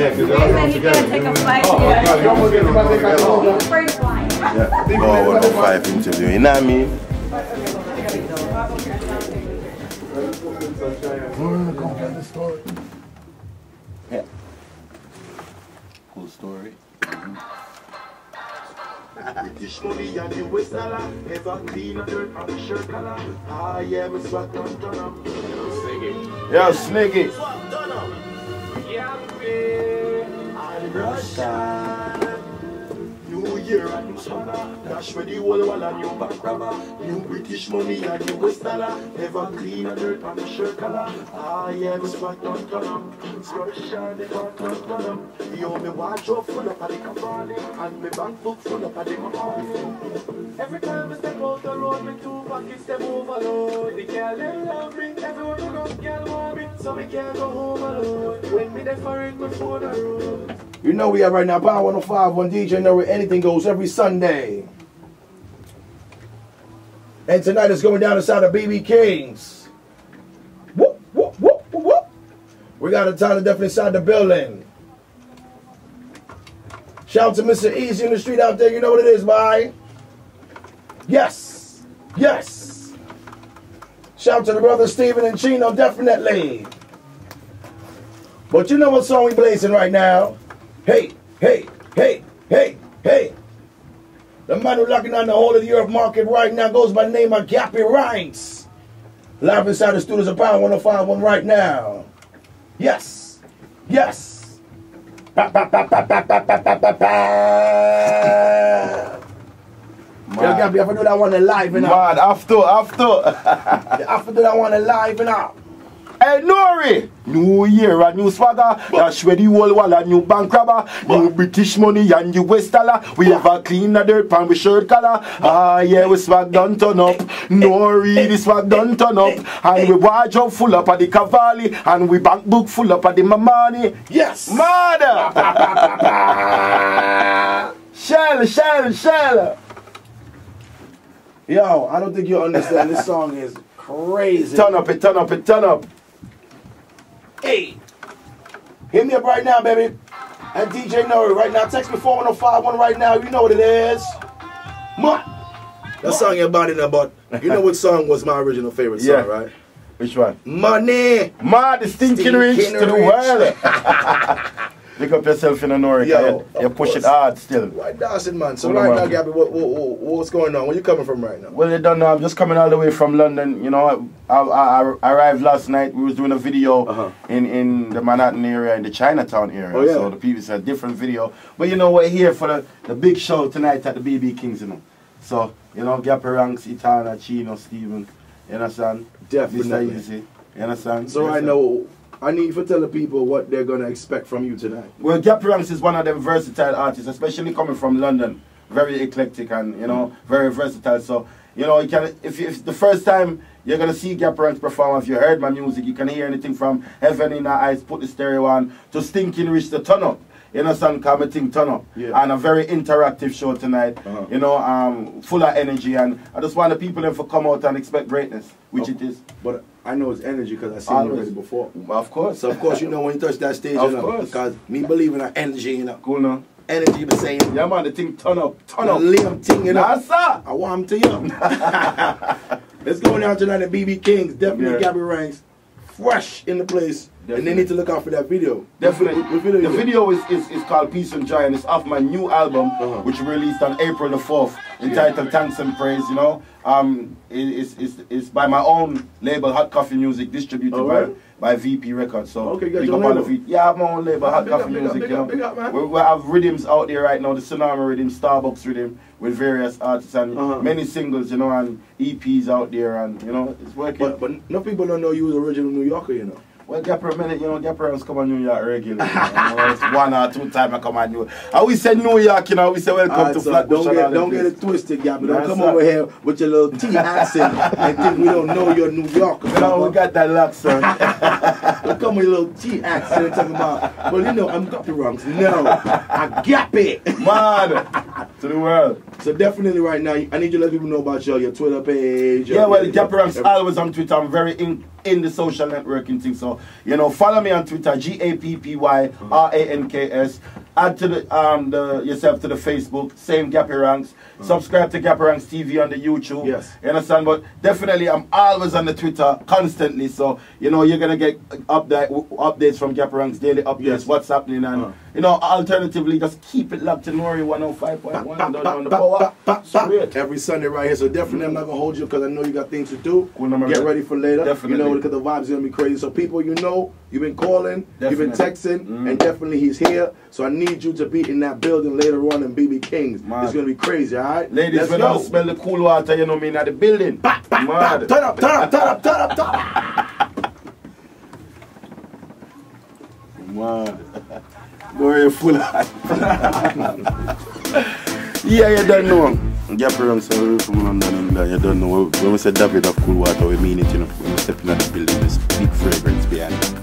Yeah, because they're. Take a flight. Oh, yeah. you Yeah. Know what I mean? We're going to go get the story. British money and the West dollar Ever clean a dirt on the shirt collar ah, yeah, me swag done done Yo, Sniggy. Swag done Yeah, I'm Russia New year and swagger Dash for the whole wall and new back rubber. New British money and West dollar. Clean dirt on the shirt ah, up Yo, me wardrobe full up of the Cavalli And bank book full up of the Every time I step out the road, two pockets overload. The girl love me, everywhere me go, girl want me, so me can't go home alone. When me there for it. You know we are right now, Power 105 on DJ Norie anything goes every Sunday. And tonight is going down inside of BB Kings. Whoop, whoop, whoop, whoop. We got a Tyler definitely inside the building. Shout out to Mr. Easy in the street out there. You know what it is, bye. Yes. Yes. Shout out to the brother Steven and Chino, definitely. But you know what song we blazing right now? Hey, hey, hey, hey, hey. The man who's locking on the whole of the Europe market right now goes by the name of Gappy Ranks. Live inside the studios of Power 1051 right now. Yes. Yes. Ba, ba, ba, ba, ba, ba, ba, ba, ba. Yo, Gappy, I have to do that one live and Man, after, after. I have to do that one live and up. Hey, Norie! New year, a new swagger. Dash where the whole wall, a new bank robber. New British money and new West dollar. We have a clean a dirt pan with shirt collar. Ah, yeah, we swag done turn up. Norie, the swag done turn up. And we wardrobe full up at the Cavalli. And we bank book full up at the Mamani. Yes. Mother! shell, shell, shell. Yo, I don't think you understand. This song is crazy. Turn up it, turn up it, turn up. Hey, hit me up right now, baby. At DJ Norie right now. Text me 41051 right now. You know what it is. Mutt. That song you're about in about. You know what song was my original favorite song, Yeah. right? Which one? Money. Mad, the stinking, Stinking rich to the world. Pick up yourself in a Norica. Yo, you, you push it hard still. White Dawson, man. So right now. Gappy, what, what, what, what's going on? Where you coming from right now? Well, you don't know. I'm just coming all the way from London. You know, I, I, I arrived last night. We was doing a video Uh-huh. in, in the Manhattan area, in the Chinatown area. Oh, yeah. So the people said different video. But you know, we're here for the, the big show tonight at the BB Kings, you know. So, you know, Gappy Ranks, Itana, Chino, Steven. You understand? Definitely. Mr. Easy. You understand? So Yes, right sir. now, I need to tell the people what they're gonna expect from you tonight. Well, Gap Ranks is one of them versatile artists, especially coming from London. Very eclectic and you know very versatile. So you know you can if, you, if the first time you're gonna see Gap Ranks perform, if you heard my music, you can hear anything from Heaven in Her Eyes, Put the Stereo On, to Stinking Rich, the Turn Up. You know, son, come and turn up. Yeah. And a very interactive show tonight. Uh-huh. You know, um, full of energy, and I just want the people in for come out and expect greatness, which Oh. it is. But I know it's energy because I've seen Always. already before. Of course. So of course you know when you touch that stage, Of you know, course. because me believe in that energy, you know. Cool now. Energy be saying, Yeah, man, the thing turn up, turn the up. Liam thing, you know. Nah, sir. I want him to you. Let's go down tonight at BB Kings. Definitely Yeah. Gappy Ranks. Fresh in the place. And they need to look out for that video. Definitely. What video the video is, is, is called Peace and Joy and it's off my new album, Uh-huh. which released on April the 4th, entitled Thanks and Praise, you know. Um, it, it's, it's, it's by my own label, Hot Coffee Music, distributed Oh, by, right. by VP Records. So, Okay, you got your up on the label? V- Yeah, I have my own label, Hot big Coffee up, Music, up, you know. up. We, we have rhythms out there right now, the Tsunami rhythm, Starbucks rhythm, with various artists and Uh-huh. many singles, you know, and EPs out there, and, you know, it's working. But but no people don't know you was original New Yorker, you know. Well, Gapper, minute, you know, Gappy Ranks come on New York regularly. You know, one or two time I come on New York. I we say New York, you know, we say welcome Alright, to so Flatbush don't get don't get it twisted, Gappy. Don't come over here with your little T accent and think we don't know you're New Yorker. You know, we got that luck, son. Don't come with your little T accent and talking about, well, you know, I'm got the wrongs. No, I got it. Man, to the world. So definitely right now, I need you to let people know about your, your Twitter page. Yeah, well, your- Ranks always on Twitter. I'm very in, in the social networking thing. So, you know, follow me on Twitter, G A P P Y R A N K S. Add to the um the yourself to the Facebook, same Gappy Ranks. Subscribe to Gappy Ranks TV on the YouTube. Yes. You understand? But definitely, I'm always on the Twitter constantly. So, you know, you're going to get update, updates from Gappy Ranks, daily updates, Yes. what's happening. And, Uh. You know, alternatively, just keep it locked to Norie 105.1 Bop, and bop, on the power. bop, bop, bop. Every Sunday right here. So definitely I'm not gonna hold you because I know you got things to do. Get ready for later. Definitely. You know, because the vibes gonna be crazy. So people you know, you've been calling, you've been texting, Mm. and definitely he's here. So I need you to be in that building later on in BB Kings. Man. It's gonna be crazy, alright? Ladies, Let's when go. I smell the cool water, you know me in the building. Bop, Mad. bop. Turn up, turn up, turn up, turn up, turn up. Man. Glory full Yeah, you don't know. Gap around so from London and that, you don't know. When we say Davidoff cool water, we mean it, you know. When we step in the building, there's big fragrance behind it.